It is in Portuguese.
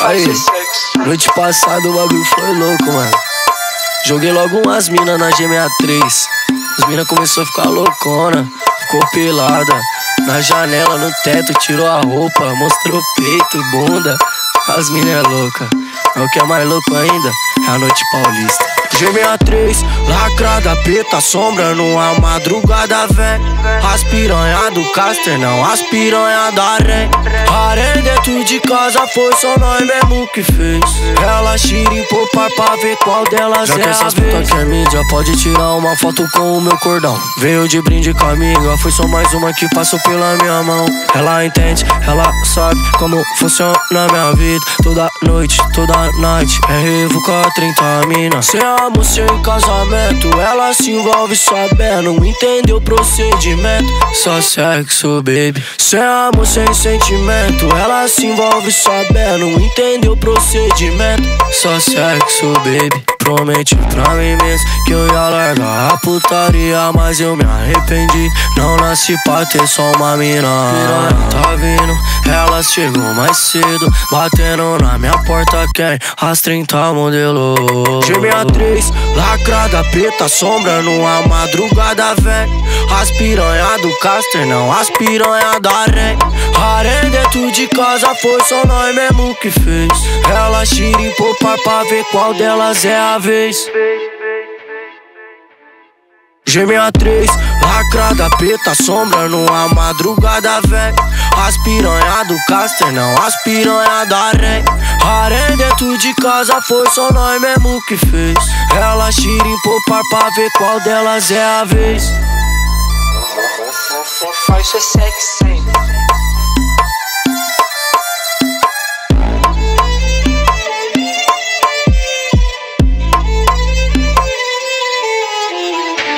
Aí, noite passada o bagulho foi louco, mano. Joguei logo umas minas na G63. As minas começou a ficar loucona, ficou pelada. Na janela, no teto, tirou a roupa, mostrou peito, bunda. As minas é louca. Mas o que é mais louco ainda é a noite paulista. G63, lacrada, preta, sombra numa madrugada, vem. As piranha do Caster, não as piranha da Ré. Harém dentro de casa foi só nós mesmo que fez. Ela xirimpou pra ver qual delas Já é que essas puta que é mídia, pode tirar uma foto com o meu cordão. Veio de brinde com a amiga, foi só mais uma que passou pela minha mão. Ela entende, ela sabe como funciona minha vida. Toda noite, toda night, é revo com a 30 mina. Cê amo sem casamento, ela se envolve sabendo, entendeu o procedimento. Só sexo, baby. Cê amo sem sentimento, ela se envolve sabendo, entendeu o procedimento. Só sexo, baby. Prometi pra mim mesmo que eu ia largar a putaria, mas eu me arrependi. Não nasci pra ter só uma mina. Piranha tá vindo, ela chegou mais cedo, batendo na minha porta. Quem? As 30 modelo. G63, lacrada preta, sombra numa madrugada, vem. As piranha do Caster, não as piranha da Ré. De casa foi só nós mesmo que fez. Ela xirimpou pra ver qual delas é a vez. G63, lacrada preta, sombra numa madrugada, vem. As piranha do Caster, não as piranha da Ré. Harém dentro de casa foi só nós mesmo que fez. Ela xirimpou pra ver qual delas é a vez. Faz ser sexy